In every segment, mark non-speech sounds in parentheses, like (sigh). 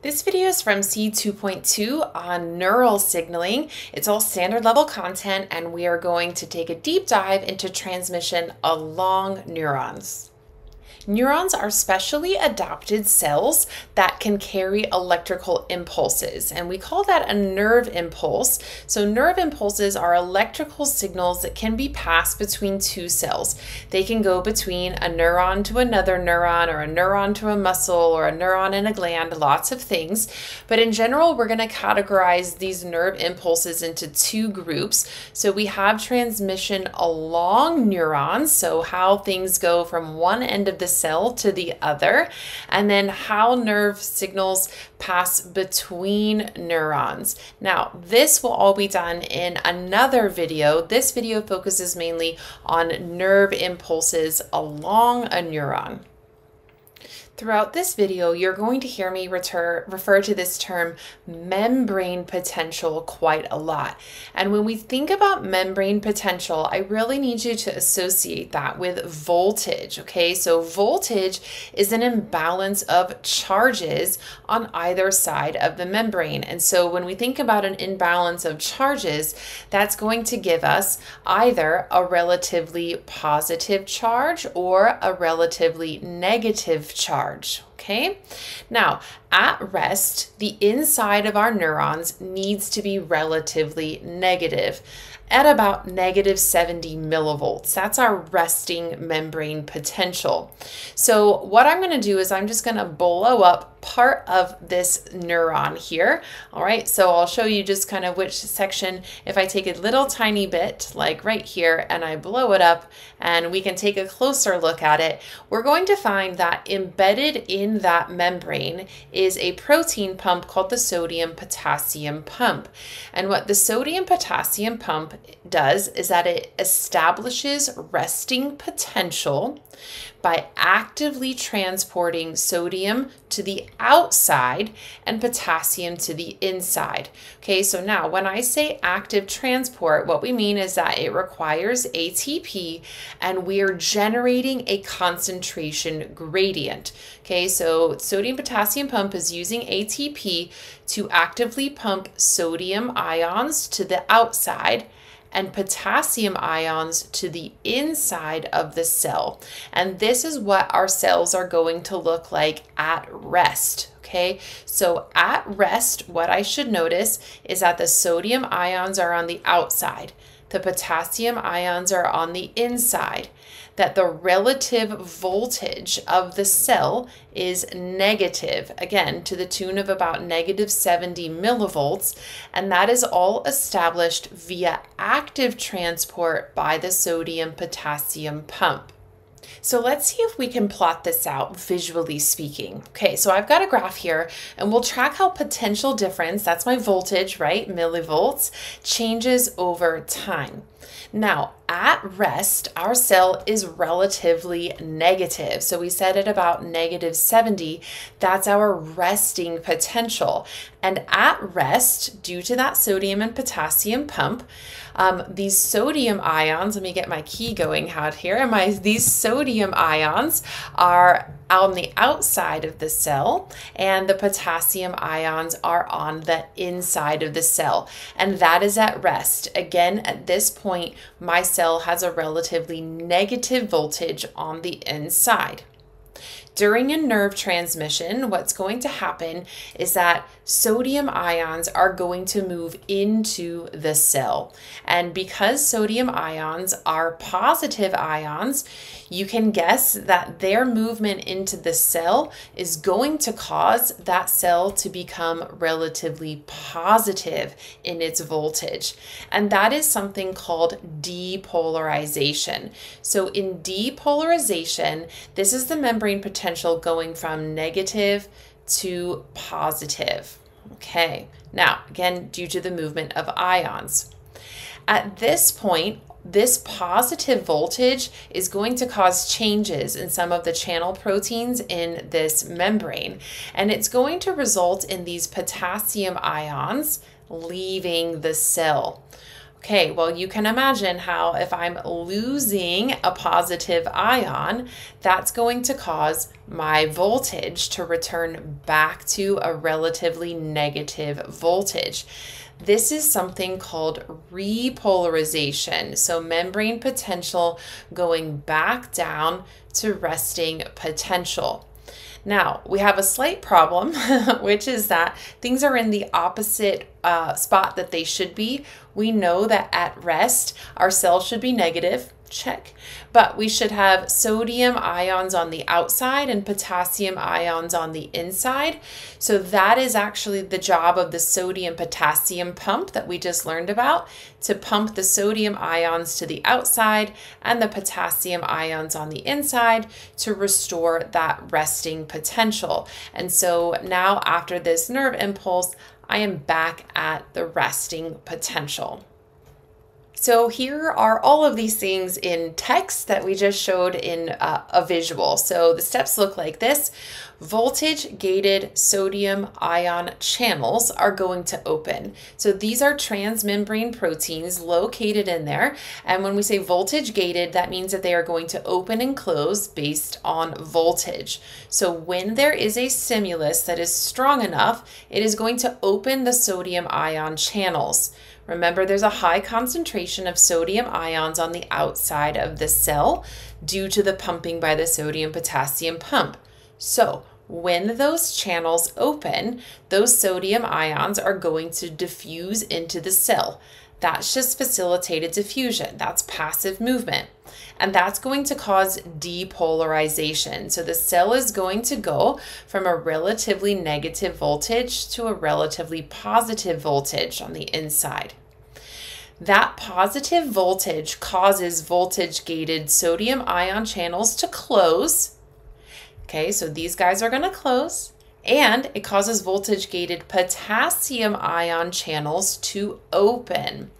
This video is from C2.2 on neural signaling. It's all standard level content and we are going to take a deep dive into transmission along neurons. Neurons are specially adapted cells that can carry electrical impulses, and we call that a nerve impulse. So, nerve impulses are electrical signals that can be passed between two cells. They can go between a neuron to another neuron, or a neuron to a muscle, or a neuron in a gland, lots of things. But in general, we're going to categorize these nerve impulses into two groups. So, we have transmission along neurons, so how things go from one end of the cell to the other, and then how nerve signals pass between neurons. Now, this will all be done in another video. This video focuses mainly on nerve impulses along a neuron. Throughout this video, you're going to hear me refer, refer to this term membrane potential quite a lot. And when we think about membrane potential, I really need you to associate that with voltage, okay? So voltage is an imbalance of charges on either side of the membrane. And so when we think about an imbalance of charges, that's going to give us either a relatively positive charge or a relatively negative charge charge. Okay, now at rest, the inside of our neurons needs to be relatively negative at about negative 70 millivolts. That's our resting membrane potential. So what I'm going to do is I'm just going to blow up part of this neuron here. All right, so I'll show you just kind of which section, if I take a little tiny bit, like right here, and I blow it up, and we can take a closer look at it, we're going to find that embedded in that membrane is a protein pump called the sodium potassium pump. And what the sodium potassium pump does is that it establishes resting potential by actively transporting sodium to the outside and potassium to the inside. Okay, so now when I say active transport, what we mean is that it requires ATP and we're generating a concentration gradient. Okay, so sodium potassium pump is using ATP to actively pump sodium ions to the outside and potassium ions to the inside of the cell. And this is what our cells are going to look like at rest. Okay, so at rest, what I should notice is that the sodium ions are on the outside, the potassium ions are on the inside, that the relative voltage of the cell is negative, again, to the tune of about negative 70 millivolts, and that is all established via active transport by the sodium potassium pump. So let's see if we can plot this out visually speaking. Okay, so I've got a graph here and we'll track how potential difference, that's my voltage, right, millivolts, changes over time. Now, at rest, our cell is relatively negative. So we set it about negative 70. That's our resting potential. And at rest, due to that sodium and potassium pump, um, these sodium ions, let me get my key going out here. My, these sodium ions are on the outside of the cell, and the potassium ions are on the inside of the cell. And that is at rest. Again, at this point, my cell has a relatively negative voltage on the inside. During a nerve transmission, what's going to happen is that sodium ions are going to move into the cell. And because sodium ions are positive ions, you can guess that their movement into the cell is going to cause that cell to become relatively positive in its voltage. And that is something called depolarization. So, in depolarization, this is the membrane potential going from negative to positive. Okay, now again, due to the movement of ions. At this point, this positive voltage is going to cause changes in some of the channel proteins in this membrane, and it's going to result in these potassium ions leaving the cell. Okay, well, you can imagine how if I'm losing a positive ion, that's going to cause my voltage to return back to a relatively negative voltage. This is something called repolarization. So, membrane potential going back down to resting potential. Now, we have a slight problem, (laughs) which is that things are in the opposite uh, spot that they should be. We know that at rest, our cells should be negative, check. But we should have sodium ions on the outside and potassium ions on the inside. So that is actually the job of the sodium potassium pump that we just learned about to pump the sodium ions to the outside and the potassium ions on the inside to restore that resting potential. And so now after this nerve impulse, I am back at the resting potential. So here are all of these things in text that we just showed in uh, a visual. So the steps look like this. Voltage gated sodium ion channels are going to open. So these are transmembrane proteins located in there. And when we say voltage gated, that means that they are going to open and close based on voltage. So when there is a stimulus that is strong enough, it is going to open the sodium ion channels. Remember, there's a high concentration of sodium ions on the outside of the cell due to the pumping by the sodium potassium pump. So, when those channels open, those sodium ions are going to diffuse into the cell. That's just facilitated diffusion. That's passive movement. And that's going to cause depolarization. So the cell is going to go from a relatively negative voltage to a relatively positive voltage on the inside. That positive voltage causes voltage gated sodium ion channels to close. Okay, so these guys are going to close. And it causes voltage gated potassium ion channels to open.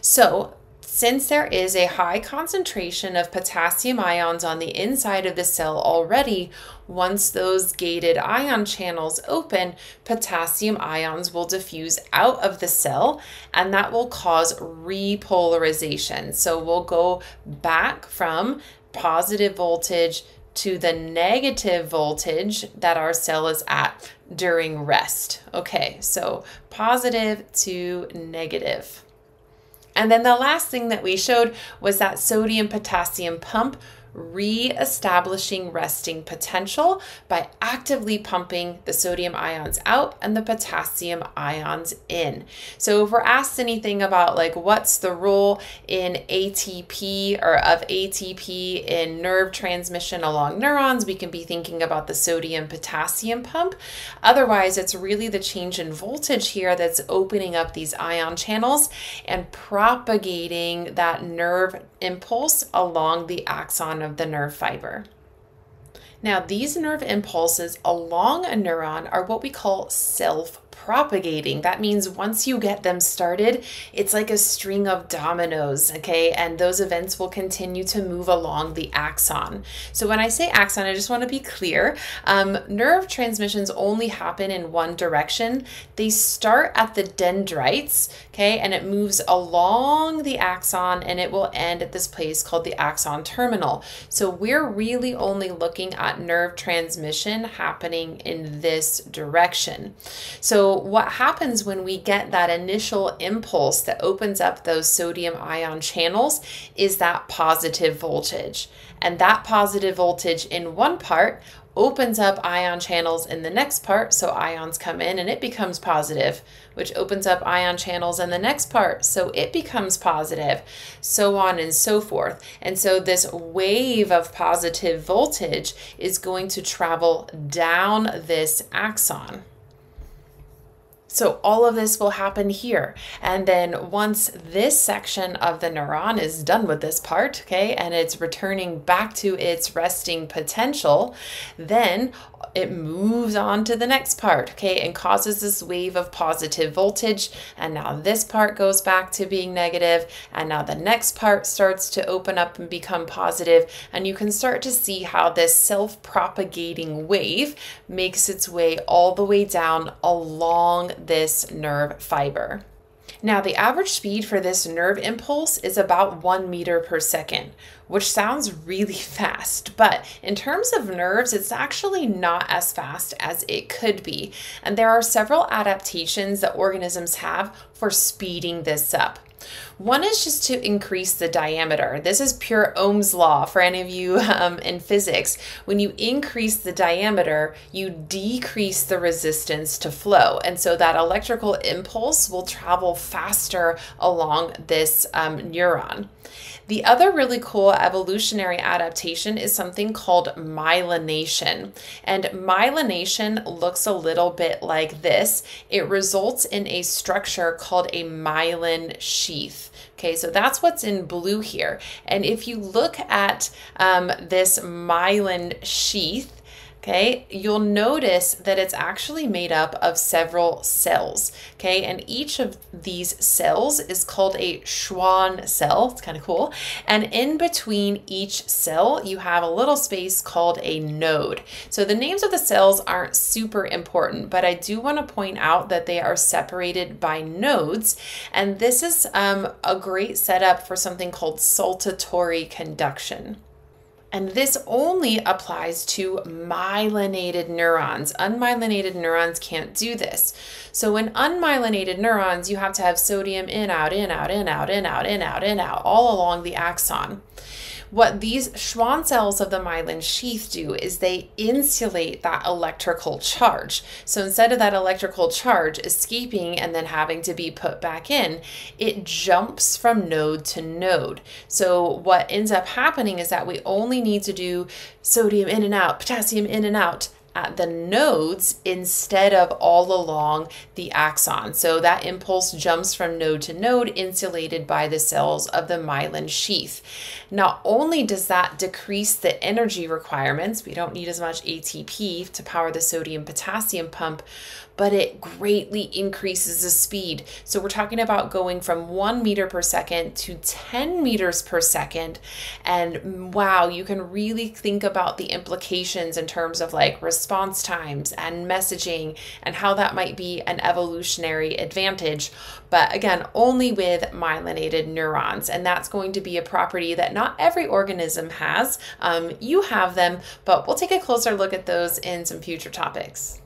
So since there is a high concentration of potassium ions on the inside of the cell already, once those gated ion channels open, potassium ions will diffuse out of the cell and that will cause repolarization. So we'll go back from positive voltage to the negative voltage that our cell is at during rest. Okay, so positive to negative. And then the last thing that we showed was that sodium potassium pump re-establishing resting potential by actively pumping the sodium ions out and the potassium ions in. So if we're asked anything about like what's the role in ATP or of ATP in nerve transmission along neurons, we can be thinking about the sodium potassium pump. Otherwise, it's really the change in voltage here that's opening up these ion channels and propagating that nerve impulse along the axon of the nerve fiber. Now, these nerve impulses along a neuron are what we call self propagating. That means once you get them started, it's like a string of dominoes, okay? And those events will continue to move along the axon. So when I say axon, I just want to be clear. Um, nerve transmissions only happen in one direction. They start at the dendrites, okay? And it moves along the axon and it will end at this place called the axon terminal. So we're really only looking at nerve transmission happening in this direction. So what happens when we get that initial impulse that opens up those sodium ion channels is that positive voltage. And that positive voltage in one part opens up ion channels in the next part, so ions come in and it becomes positive, which opens up ion channels in the next part, so it becomes positive, so on and so forth. And so this wave of positive voltage is going to travel down this axon. So all of this will happen here. And then once this section of the neuron is done with this part, okay, and it's returning back to its resting potential, then it moves on to the next part, okay, and causes this wave of positive voltage. And now this part goes back to being negative, and now the next part starts to open up and become positive, and you can start to see how this self propagating wave makes its way all the way down along this nerve fiber. Now, the average speed for this nerve impulse is about one meter per second, which sounds really (laughs) fast, but in terms of nerves, it's actually not as fast as it could be. And there are several adaptations that organisms have for speeding this up. One is just to increase the diameter. This is pure Ohm's law for any of you (laughs) um, in physics. When you increase the diameter, you decrease the resistance to flow. And so that electrical impulse will travel faster along this um, neuron. The other really cool evolutionary adaptation is something called myelination. And myelination looks a little bit like this. It results in a structure called a myelin sheath. Okay, so that's what's in blue here. And if you look at um, this myelin sheath, okay, you'll notice that it's actually made up of several cells, okay, and each of these cells is called a Schwann cell. It's kind of cool. And in between each cell, you have a little space called a node. So the names of the cells aren't super important, but I do want to point out that they are separated by nodes, and this is um, a great setup for something called saltatory conduction. And this only applies to myelinated neurons. Unmyelinated neurons can't do this. So in unmyelinated neurons, you have to have sodium in, out, in, out, in, out, in, out, in, out, in, out, all along the axon. What these Schwann cells of the myelin sheath do is they insulate that electrical charge. So instead of that electrical charge escaping and then having to be put back in, it jumps from node to node. So what ends up happening is that we only need to do sodium in and out, potassium in and out, at the nodes instead of all along the axon. So that impulse jumps from node to node insulated by the cells of the myelin sheath. Not only does that decrease the energy requirements, we don't need as much ATP to power the sodium potassium pump, but it greatly increases the speed. So we're talking about going from one meter per second to 10 meters per second. And wow, you can really think about the implications in terms of like response times and messaging and how that might be an evolutionary advantage. But again, only with myelinated neurons. And that's going to be a property that not every organism has. Um, you have them, but we'll take a closer look at those in some future topics.